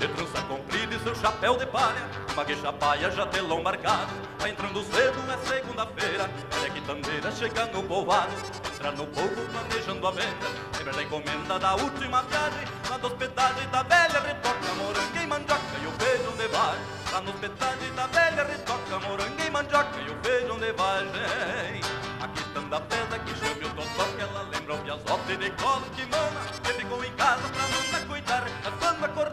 De trança comprida e seu chapéu de palha. Uma queixa paia já telão marcado. Vai entrando cedo, é segunda-feira. Ela é quitandeira, chega no povoado. Entra no povo planejando a venda. Lembra da encomenda da última viagem? Lá da hospedagem da velha retoca Moranga e mandioca e o feijão de vagem. Lá no hospedagem da velha retoca Moranga e mandioca e o feijão de vagem. Aqui estando a pesa que chame o totó Que ela lembra o piazote de colo que mama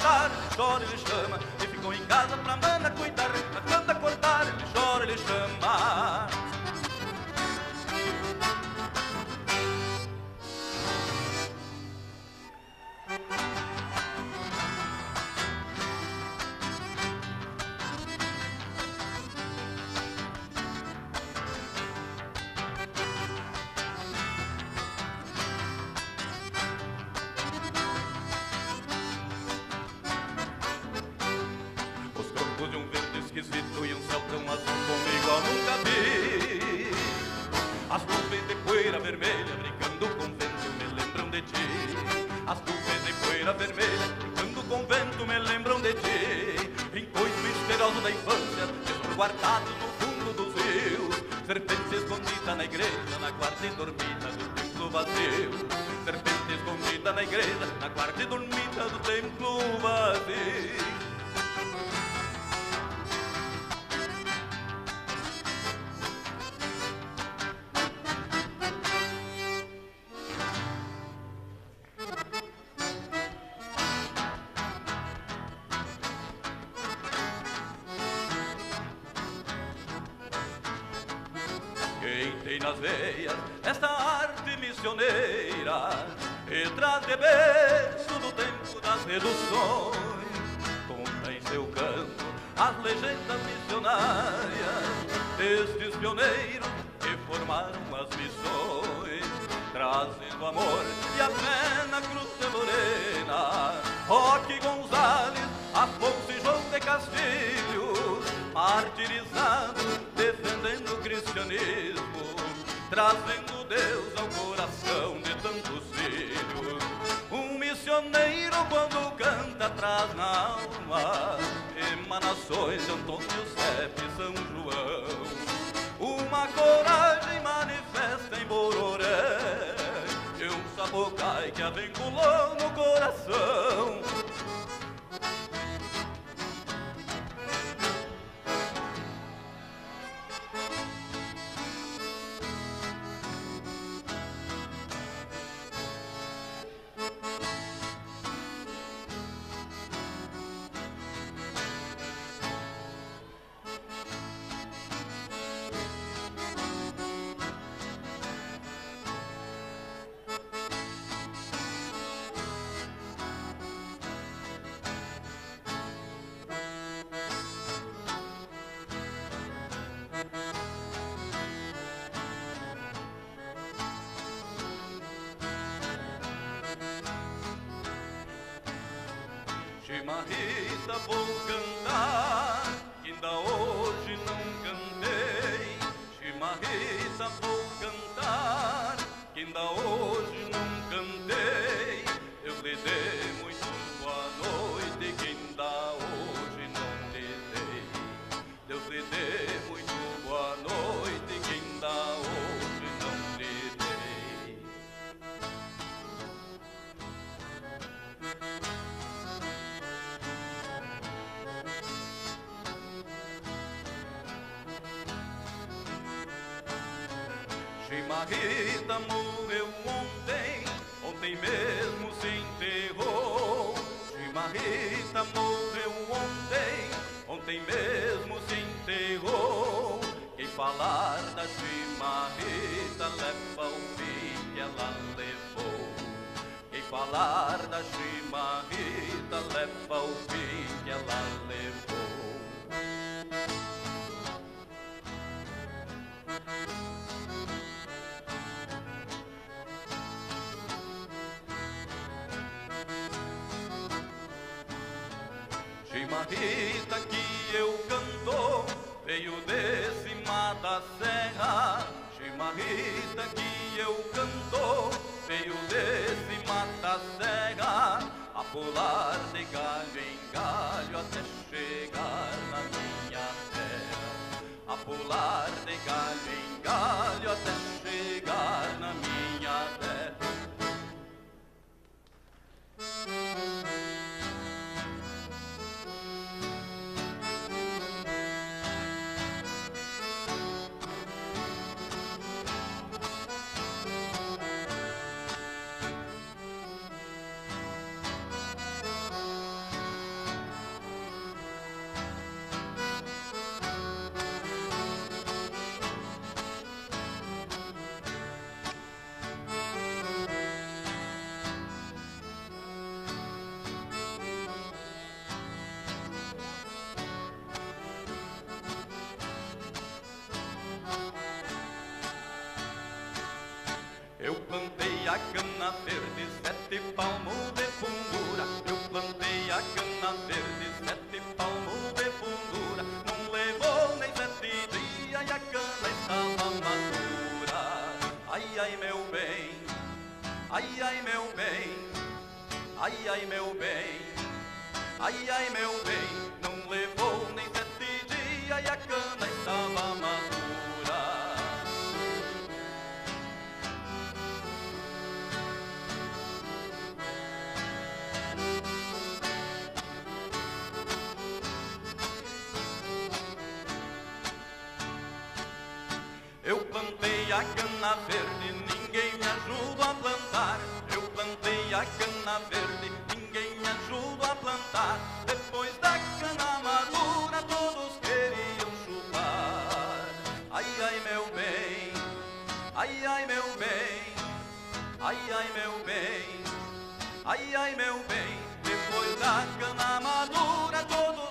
acordar, chora chama E ficou em casa pra mana cuidar Serpente escondida na igreja, na guarda e dormida do templo vazio. Serpente escondida na igreja, na guarda e dormida do templo vazio. Quem tem nas veias esta arte missioneira E traz de berço do tempo das reduções. Conta em seu canto as legendas missionárias Destes pioneiros que formaram as missões Trazendo amor quando canta traz na alma Emanações de Antônio José e São João. Uma coragem manifesta em Bororé E um sapucai que a vinculou no coração Chimarrita vou cantar, que ainda hoje não cantei. Chimarrita vou cantar, que ainda hoje Chimarrita morreu ontem, ontem mesmo se enterrou. Chimarrita morreu ontem, ontem mesmo se enterrou. Quem falar da chimarrita leva o fim que ela levou. Quem falar da chimarrita leva o fim que ela levou. Marita que eu canto Veio de cima da serra. Chimarrita que eu canto Veio de cima da serra. A pular de galho em galho Até chegar na minha terra. A pular de galho em galho até chegar plantei a cana verde, sete palmos de fundura. Eu plantei a cana verde, sete palmos de fundura. Não levou nem sete dias e a cana estava madura. Ai, ai, meu bem, ai, ai, meu bem, ai, ai, meu bem, ai, ai, meu bem. a cana verde, ninguém me ajuda a plantar. Eu plantei a cana verde, ninguém me ajuda a plantar. Depois da cana madura, todos queriam chupar. Ai, ai, meu bem, ai, ai, meu bem, ai, ai, meu bem, ai, ai, meu bem. Depois da cana madura, todos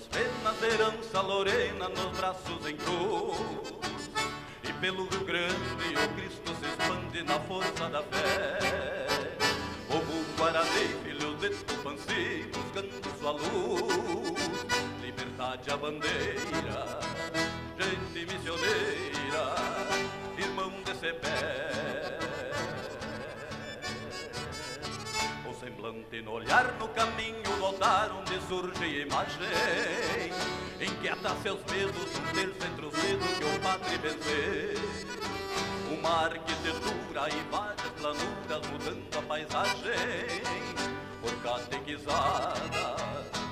Suas penas, herança lorena nos braços em cruz. E pelo Rio Grande o Cristo se expande na força da fé. Povo Guarani, filhos de Tupanci, buscando sua luz. Liberdade a bandeira, gente missioneira, irmão desse pé semblante no olhar no caminho voltar onde surge imagem Inquieta seus medos um ter centro-cedo que o padre vencer Uma arquitetura e várias planuras mudando a paisagem. Por catequizada,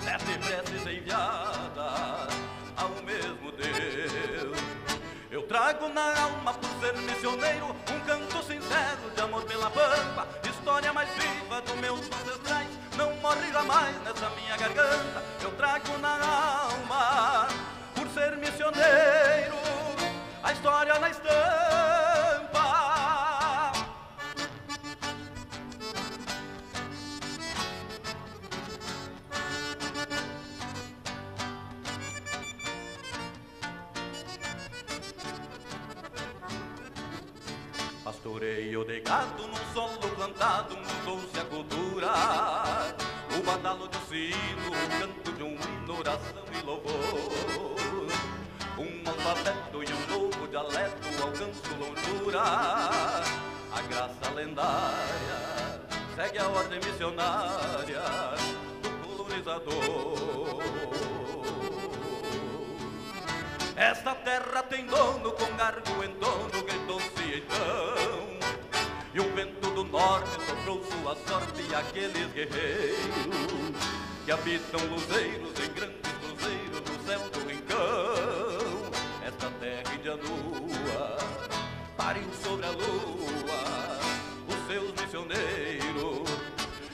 sete preces enviadas ao mesmo Deus. Eu trago na alma por ser missioneiro sincero de amor pela pampa, história mais viva dos meus ancestrais. Não morre jamais nessa minha garganta. Pastoreio de gado num solo plantado, mudou-se a cultura. O badalo de sino, o canto de um hino, oração e louvor. Um alfabeto e um novo dialeto, alcanço longura. A graça lendária segue a ordem missionária do colonizador. Esta terra tem dono com gargo em dono, gritou-se então. E norte soprou sua sorte e aqueles guerreiros que habitam luzeiros em grandes cruzeiros no céu do rincão. Esta terra indianua pariu sobre a lua os seus missioneiros.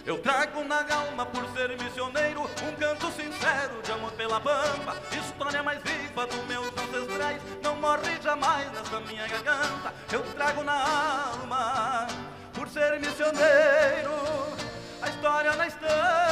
Eu trago na alma por ser missioneiro um canto sincero de amor pela pampa, história mais viva dos meus ancestrais, não morre jamais nessa minha garganta. Eu trago na alma ser missioneiro a história na estampa.